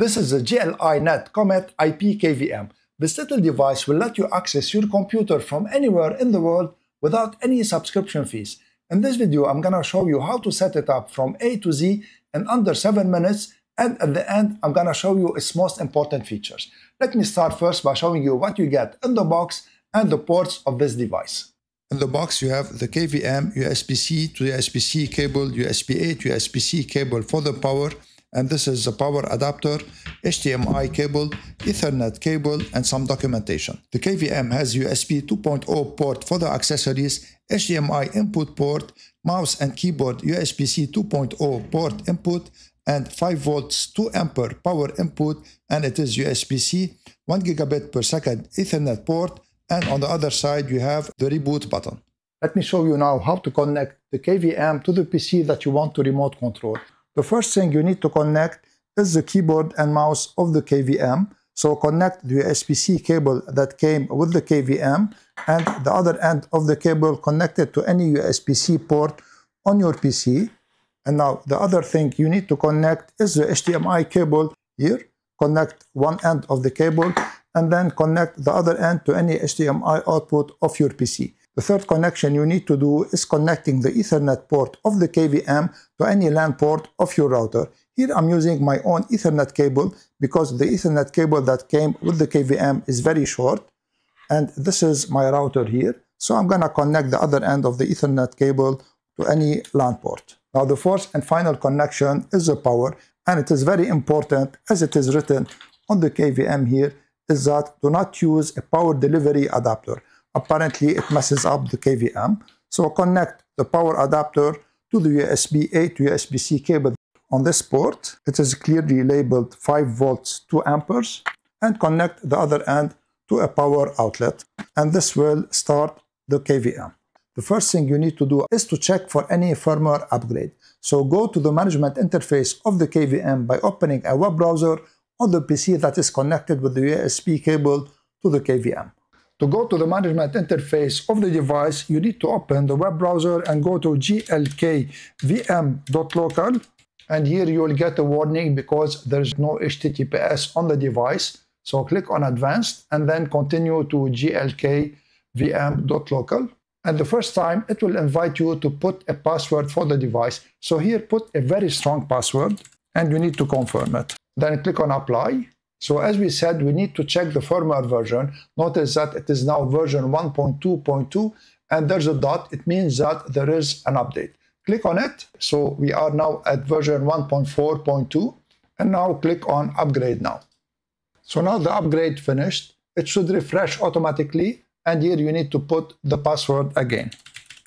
This is the GL.iNet Comet IP KVM. This little device will let you access your computer from anywhere in the world without any subscription fees. In this video, I'm gonna show you how to set it up from A to Z in under 7 minutes and at the end, I'm gonna show you its most important features. Let me start first by showing you what you get in the box and the ports of this device. In the box, you have the KVM USB-C to USB-C cable, USB-A to USB-C cable for the power, and this is the power adapter, HDMI cable, Ethernet cable, and some documentation. The KVM has USB 2.0 port for the accessories, HDMI input port, mouse and keyboard USB-C 2.0 port input, and 5 volts 2 ampere power input, and it is USB-C, 1 gigabit per second Ethernet port, and on the other side you have the reboot button. Let me show you now how to connect the KVM to the PC that you want to remote control. The first thing you need to connect is the keyboard and mouse of the KVM. So connect the USB-C cable that came with the KVM and the other end of the cable connected to any USB-C port on your PC. And now the other thing you need to connect is the HDMI cable here. Connect one end of the cable and then connect the other end to any HDMI output of your PC. The third connection you need to do is connecting the Ethernet port of the KVM to any LAN port of your router. Here I'm using my own Ethernet cable because the Ethernet cable that came with the KVM is very short. And this is my router here. So I'm going to connect the other end of the Ethernet cable to any LAN port. Now the fourth and final connection is the power. And it is very important as it is written on the KVM here is that do not use a power delivery adapter apparently it messes up the KVM. So connect the power adapter to the USB-A to USB-C cable on this port. It is clearly labeled 5 volts 2 amperes and connect the other end to a power outlet and this will start the KVM. The first thing you need to do is to check for any firmware upgrade. So go to the management interface of the KVM by opening a web browser on the PC that is connected with the USB cable to the KVM. To go to the management interface of the device, you need to open the web browser and go to glkvm.local. And here you will get a warning because there's no HTTPS on the device. So click on advanced and then continue to glkvm.local. And the first time it will invite you to put a password for the device. So here put a very strong password and you need to confirm it. Then click on apply so as we said, we need to check the firmware version. Notice that it is now version 1.2.2 and there's a dot. It means that there is an update. Click on it. So we are now at version 1.4.2 and now click on upgrade now. So now the upgrade finished. It should refresh automatically and here you need to put the password again.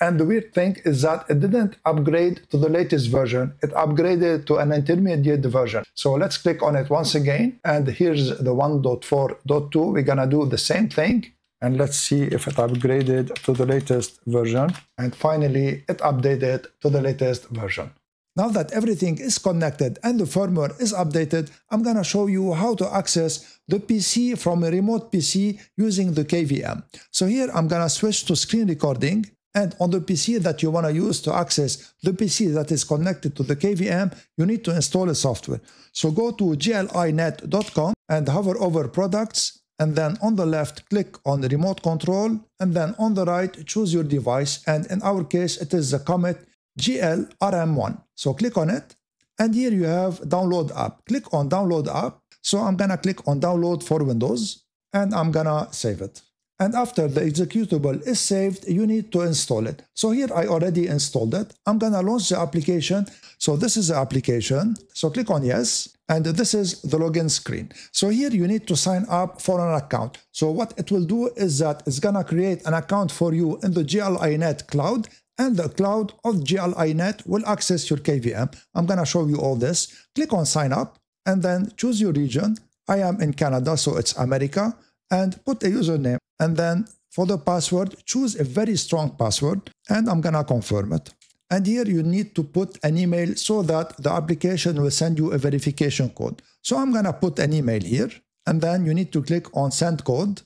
And the weird thing is that it didn't upgrade to the latest version. It upgraded to an intermediate version. So let's click on it once again. And here's the 1.4.2. We're going to do the same thing. And let's see if it upgraded to the latest version. And finally, it updated to the latest version. Now that everything is connected and the firmware is updated, I'm gonna show you how to access the PC from a remote PC using the KVM. So here I'm gonna switch to screen recording and on the PC that you want to use to access the PC that is connected to the KVM, you need to install a software. So go to glinet.com and hover over products and then on the left click on remote control and then on the right choose your device and in our case it is the Comet GL RM1. So click on it and here you have download app. Click on download app. So I'm gonna click on download for Windows and I'm gonna save it. And after the executable is saved, you need to install it. So here I already installed it. I'm gonna launch the application. So this is the application. So click on yes. And this is the login screen. So here you need to sign up for an account. So what it will do is that it's gonna create an account for you in the GL.iNet cloud and the cloud of GL.iNet will access your KVM. I'm gonna show you all this. Click on sign up and then choose your region. I am in Canada, so it's America and put a username. And then for the password, choose a very strong password and I'm gonna confirm it. And here you need to put an email so that the application will send you a verification code. So I'm gonna put an email here and then you need to click on send code.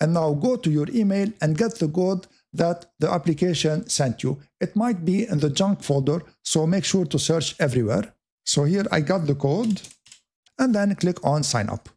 And now go to your email and get the code that the application sent you. It might be in the junk folder, so make sure to search everywhere. So here I got the code and then click on sign up.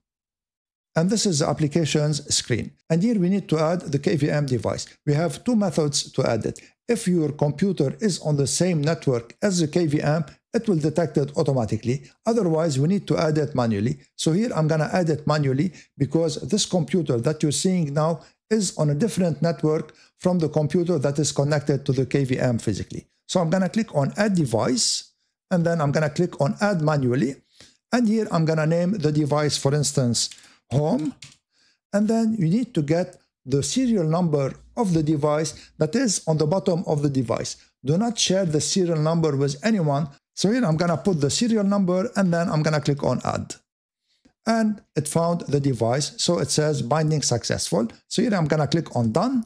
And this is the applications screen. And here we need to add the KVM device. We have two methods to add it. If your computer is on the same network as the KVM, it will detect it automatically. Otherwise, we need to add it manually. So here I'm gonna add it manually because this computer that you're seeing now is on a different network from the computer that is connected to the KVM physically. So I'm gonna click on add device and then I'm gonna click on add manually. And here I'm gonna name the device, for instance, home and then you need to get the serial number of the device that is on the bottom of the device. Do not share the serial number with anyone. So here I'm gonna put the serial number and then I'm gonna click on add. And it found the device. So it says binding successful. So here I'm gonna click on done.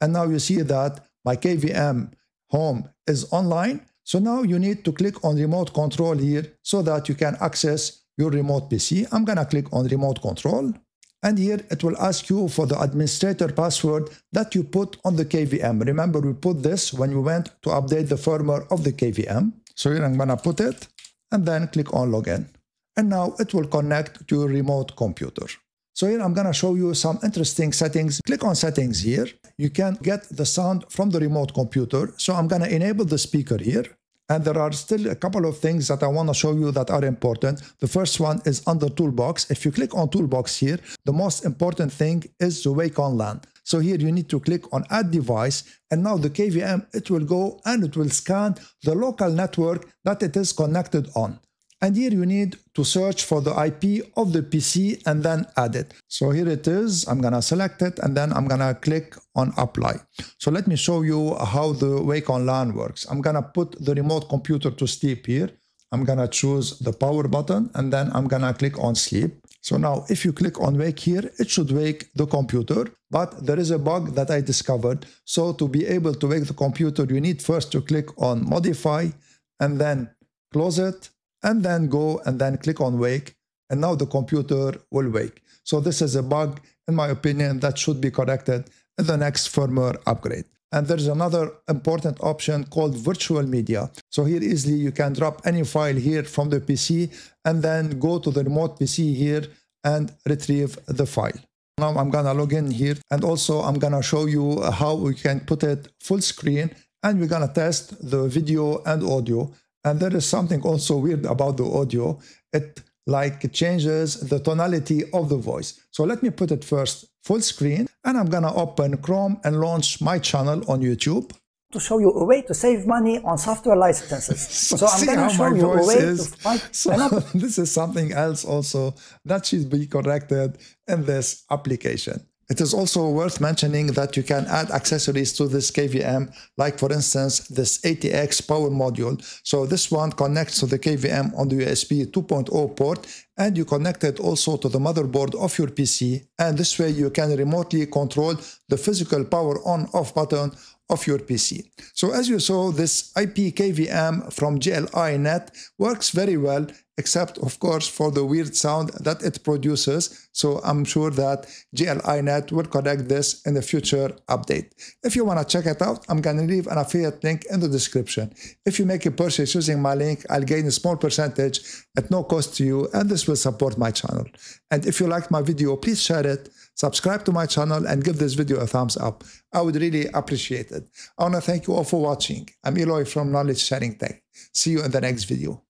And now you see that my KVM home is online. So now you need to click on remote control here so that you can access your remote PC. I'm to click on remote control. And here it will ask you for the administrator password that you put on the KVM. Remember, we put this when we went to update the firmware of the KVM. So here I'm to put it and then click on login. And now it will connect to your remote computer. So here I'm to show you some interesting settings. Click on settings here. You can get the sound from the remote computer. So I'm to enable the speaker here. And there are still a couple of things that I want to show you that are important. The first one is under Toolbox. If you click on Toolbox here, the most important thing is the Wake on LAN. So here you need to click on Add Device, and now the KVM, it will go and it will scan the local network that it is connected on. And here you need to search for the IP of the PC and then add it. So here it is. I'm to select it and then I'm to click on apply. So let me show you how the Wake on LAN works. I'm to put the remote computer to sleep here. I'm to choose the power button and then I'm to click on sleep. So now if you click on wake here, it should wake the computer, but there is a bug that I discovered. So to be able to wake the computer, you need first to click on modify and then close it and then go and then click on wake and now the computer will wake. So this is a bug, in my opinion, that should be corrected in the next firmware upgrade. And there's another important option called virtual media. So here easily you can drop any file here from the PC and then go to the remote PC here and retrieve the file. Now I'm gonna log in here and also I'm gonna show you how we can put it full screen and we're gonna test the video and audio and there is something also weird about the audio. It like changes the tonality of the voice. So let me put it first full screen and I'm gonna open Chrome and launch my channel on YouTube. To show you a way to save money on software licenses. so, so I'm gonna show you a way is. to find. So this is something else also that should be corrected in this application. It is also worth mentioning that you can add accessories to this KVM, like for instance, this ATX power module. So this one connects to the KVM on the USB 2.0 port and you connect it also to the motherboard of your PC. And this way you can remotely control the physical power on off button of your PC. So as you saw, this IP KVM from GL.iNet works very well except of course for the weird sound that it produces. So I'm sure that GL.iNet will correct this in the future update. If you want to check it out, I'm going to leave an affiliate link in the description. If you make a purchase using my link, I'll gain a small percentage at no cost to you and this will support my channel. And if you liked my video, please share it, subscribe to my channel and give this video a thumbs up. I would really appreciate it. I want to thank you all for watching. I'm Eloy from Knowledge Sharing Tech. See you in the next video.